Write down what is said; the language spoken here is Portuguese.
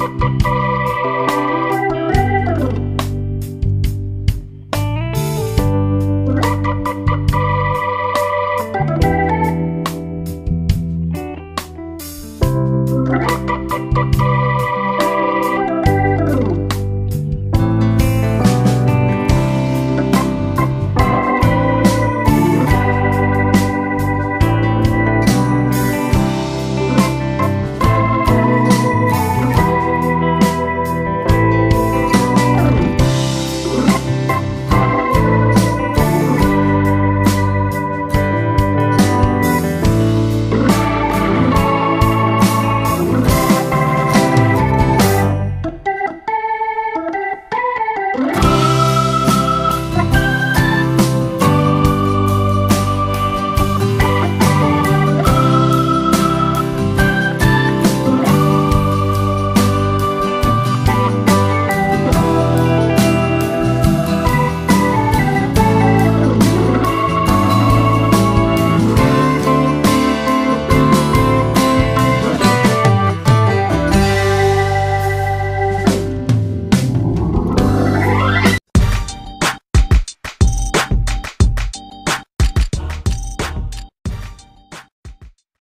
Música Bye.